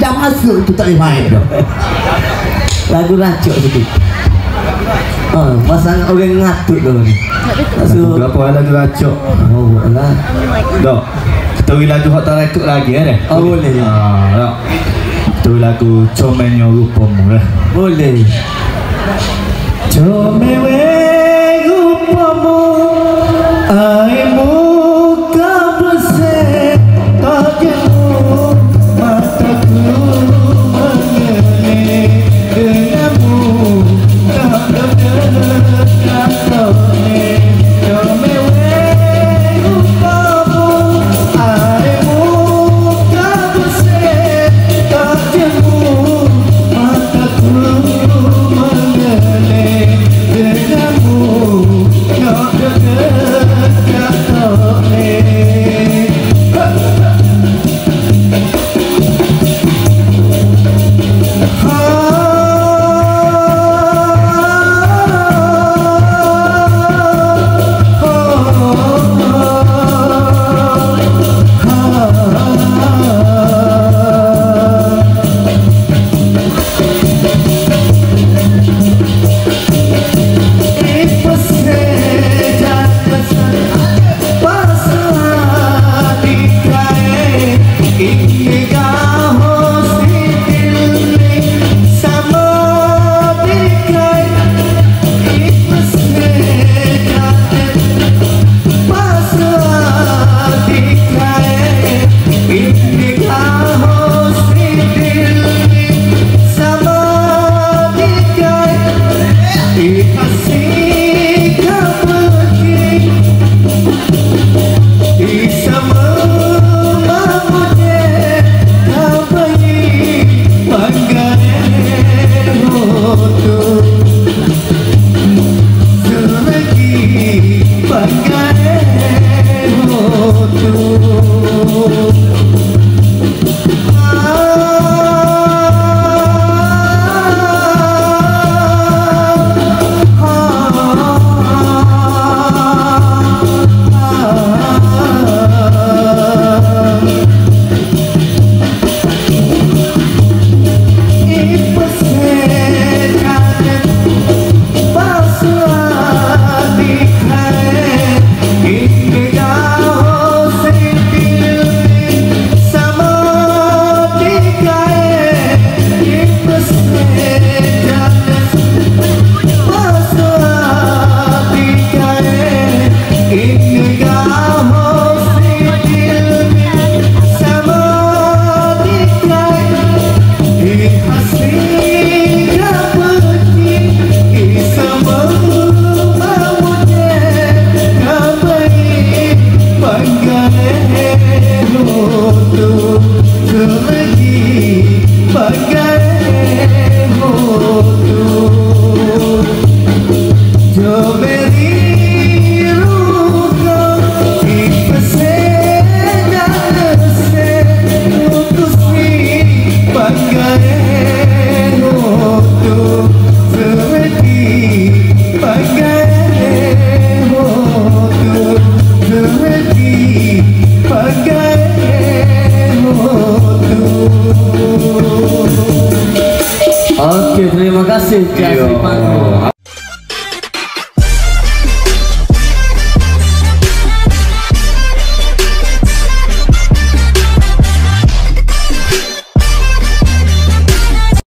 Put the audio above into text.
Jam masuk tu tak boleh main dah. Lagu racuk sikit. Oh, pasang orang ngatut tu ni. Lagu berapa lagu racok? Oh, lah. Dok. Kita beri lagu hot tak lagi kan? eh? Oh, boleh. Ah, dok. Kita beri lagu Comenyo Rupamu lah. Boleh. Comewe Yeah. kasih it, Dipandu.